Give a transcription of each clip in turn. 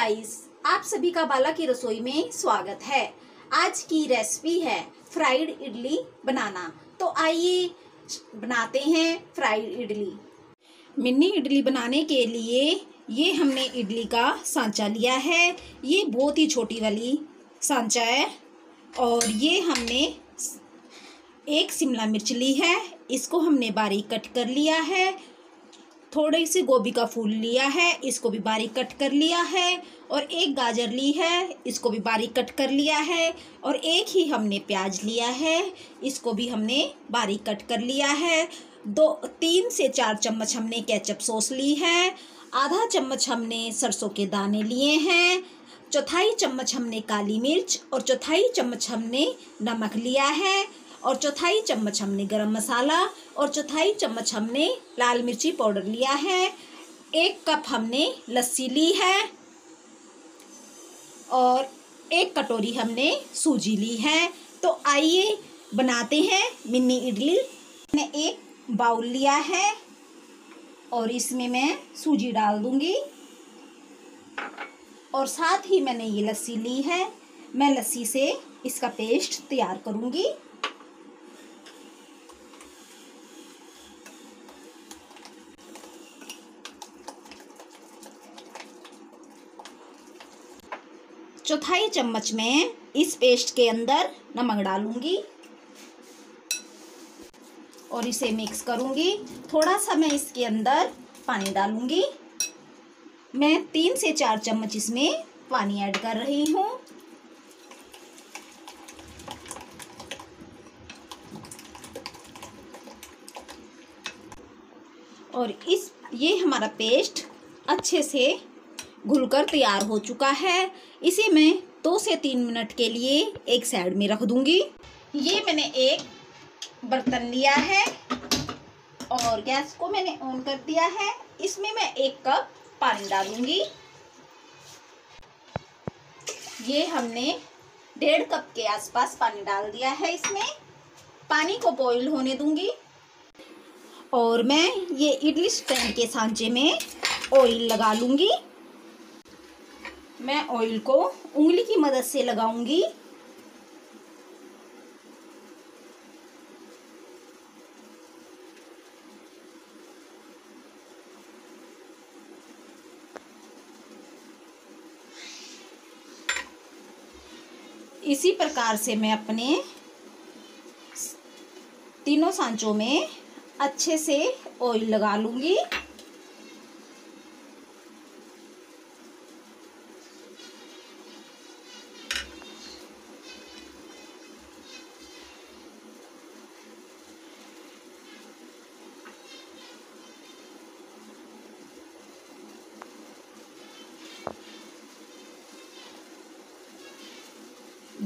Guys आप सभी का बाला की रसोई में स्वागत है। आज की रेसिपी है फ्राइड इडली बनाना। तो आइए बनाते हैं फ्राइड इडली। मिनी इडली बनाने के लिए ये हमने इडली का सांचा लिया है। ये बहुत ही छोटी वाली सांचा है और ये हमने एक शिमला मिर्च ली है। इसको हमने बारीक कट कर लिया है थोड़ी सी गोभी का फूल लिया है, इसको भी बारीक कट कर लिया है, और एक गाजर ली है, इसको भी बारीक कट कर लिया है, और एक ही हमने प्याज लिया है, इसको भी हमने बारीक कट कर लिया है। दो, तीन से चार चम्मच हमने केचप सॉस ली है, आधा चम्मच हमने सरसों के दाने लिए हैं, चौथाई चम्मच हमने काली मिर्च, और चौथाई चम्मच हमने नमक लिया है। और चौथाई चम्मच हमने गरम मसाला और चौथाई चम्मच हमने लाल मिर्ची पाउडर लिया है। एक कप हमने लस्सी ली है और एक कटोरी हमने सूजी ली है। तो आइए बनाते हैं मिनी इडली। मैंने एक बाउल लिया है और इसमें मैं सूजी डाल दूँगी। और साथ ही मैंने ये लस्सी ली है। मैं लस्सी से इसका पेस्ट तैयार करूँगी। चौथाई चम्मच में इस पेस्ट के अंदर नमक डालूँगी। और इसे मिक्स करूँगी। थोड़ा सा मैं इसके अंदर पानी डालूँगी। मैं तीन से चार चम्मच इसमें पानी ऐड कर रही हूँ। और इस, ये हमारा पेस्ट अच्छे से घुलकर तैयार हो चुका है। इसे मैं दो से तीन मिनट के लिए एक साइड में रख दूँगी। ये मैंने एक बर्तन लिया है और गैस को मैंने ऑन कर दिया है। इसमें मैं एक कप पानी डालूँगी। ये हमने डेढ़ कप के आसपास पानी डाल दिया है इसमें। पानी को बॉईल होने दूँगी। और मैं ये इडली स्टैंड के सांचे में ऑयल लगा लूँगी। मैं ऑयल को उंगली की मदद से लगाऊँगी। इसी प्रकार से मैं अपने तीनों सांचों में अच्छे से ऑयल लगा लूँगी।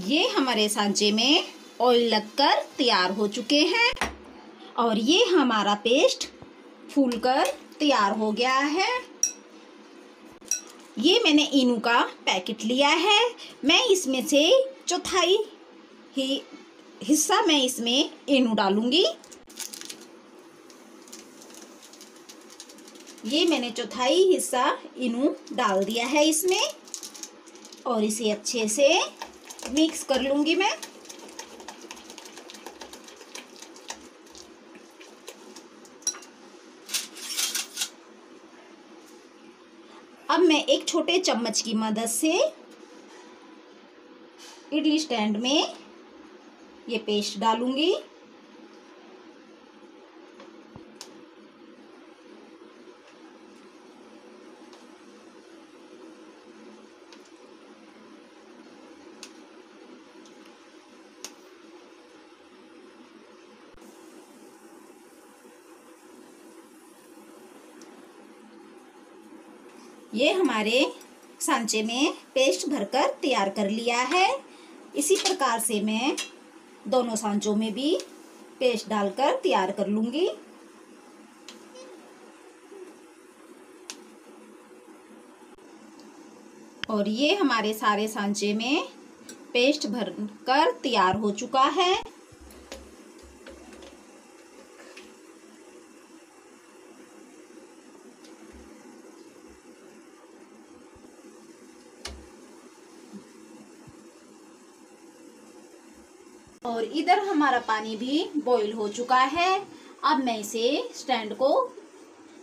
ये हमारे सांचे में ऑयल लगकर तैयार हो चुके हैं। और ये हमारा पेस्ट फूलकर तैयार हो गया है। ये मैंने इनू का पैकेट लिया है। मैं इसमें से चौथाई ही, हिस्सा मैं इसमें इनू डालूँगी। ये मैंने चौथाई हिस्सा इनू डाल दिया है इसमें। और इसे अच्छे से मिक्स कर लूँगी मैं। अब मैं एक छोटे चम्मच की मदद से इडली स्टैंड में ये पेस्ट डालूँगी। ये हमारे सांचे में पेस्ट भरकर तैयार कर लिया है। इसी प्रकार से मैं दोनों सांचों में भी पेस्ट डालकर तैयार कर लूँगी। और ये हमारे सारे सांचे में पेस्ट भरकर तैयार हो चुका है। और इधर हमारा पानी भी बॉईल हो चुका है। अब मैं इसे स्टैंड को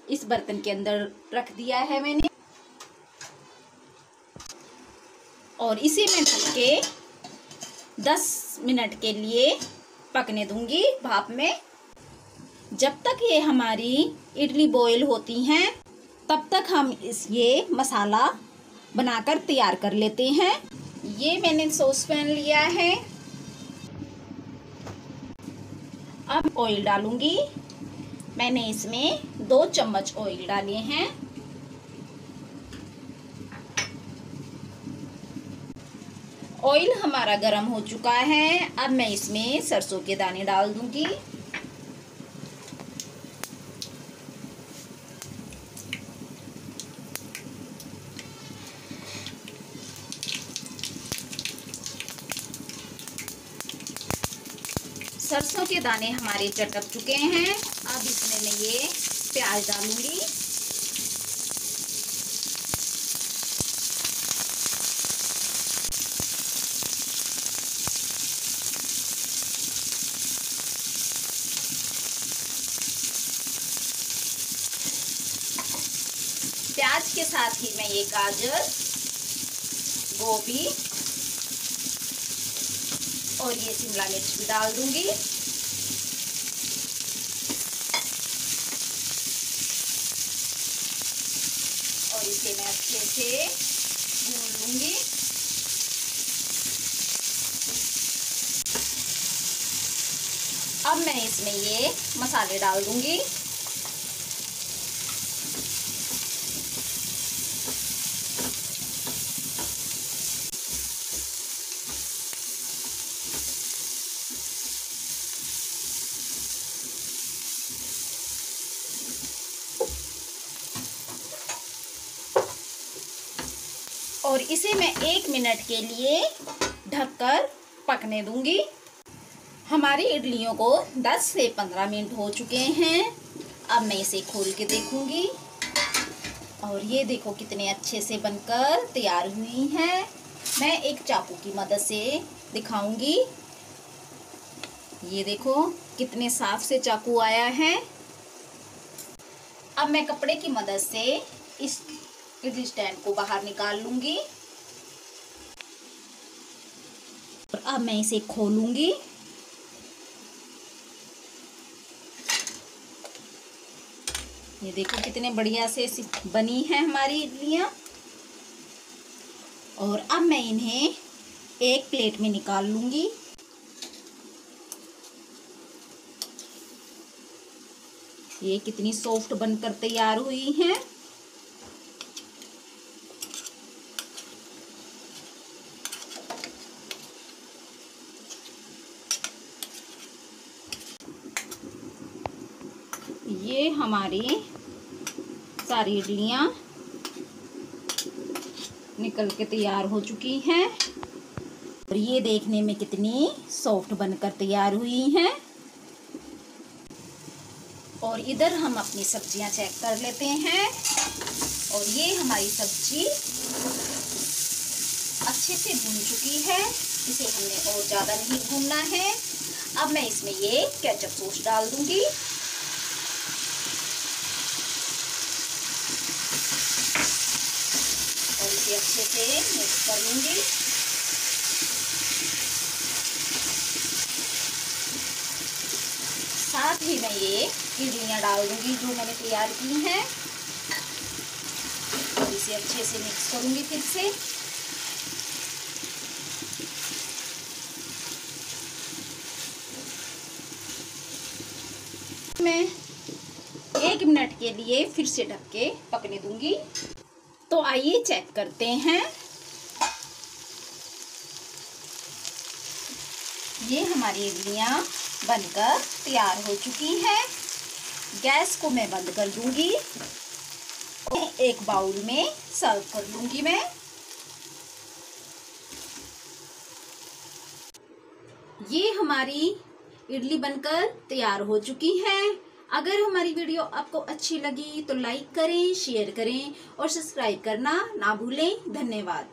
इस बर्तन के अंदर रख दिया है मैंने। और इसे मैं ढक के दस मिनट के लिए पकने दूँगी भाप में। जब तक ये हमारी इडली बॉईल होती हैं, तब तक हम इस ये मसाला बनाकर तैयार कर लेते हैं। ये मैंने सॉस पैन लिया है। अब ऑयल डालूँगी। मैंने इसमें दो चम्मच ऑयल डाले हैं। ऑयल हमारा गरम हो चुका है। अब मैं इसमें सरसों के दाने डाल दूँगी। सरसों के दाने हमारे चटक चुके हैं। अब इसमें मैं ये प्याज डालूँगी। प्याज के साथ ही मैं ये गाजर, गोभी और ये शिमला मिर्च भी डाल दूँगी। और इसे मैं अच्छे से भून लूँगी। अब मैं इसमें ये मसाले डाल दूँगी। और इसे मैं एक मिनट के लिए ढककर पकने दूँगी। हमारी इडलियों को 10 से 15 मिनट हो चुके हैं। अब मैं इसे खोल के देखूँगी। और ये देखो कितने अच्छे से बनकर तैयार हुई हैं। मैं एक चाकू की मदद से दिखाऊँगी। ये देखो कितने साफ़ से चाकू आया है। अब मैं कपड़े की मदद से इस इडली स्टैंड को बाहर निकाल लूँगी। और अब मैं इसे खोलूँगी। ये देखो कितने बढ़िया से बनी है हमारी इडलियाँ। और अब मैं इन्हें एक प्लेट में निकाल लूँगी। ये कितनी सॉफ्ट बनकर तैयार हुई हैं। हमारी सारी इडलियाँ निकल के तैयार हो चुकी हैं। और ये देखने में कितनी सॉफ्ट बनकर तैयार हुई हैं। और इधर हम अपनी सब्ज़ियाँ चेक कर लेते हैं। और ये हमारी सब्ज़ी अच्छे से भून चुकी है। इसे हमने और ज़्यादा नहीं भूनना है। अब मैं इसमें ये केचप सॉस डाल दूँगी और इसे अच्छे से मिक्स कर लूँगी साथ ही मैं ये इडलियाँ डाल दूँगी जो मैंने तैयार की हैं। इसे अच्छे से मिक्स करूँगी फिर से। मैं एक मिनट के लिए फिर से ढक के पकने दूँगी। तो आइए चेक करते हैं। ये हमारी इडलियाँ बनकर तैयार हो चुकी हैं। गैस को मैं बंद कर दूँगी। एक बाउल में सर्व कर लूँगी मैं। ये हमारी इडली बनकर तैयार हो चुकी है। अगर हमारी वीडियो आपको अच्छी लगी तो लाइक करें, शेयर करें और सब्सक्राइब करना ना भूलें। धन्यवाद।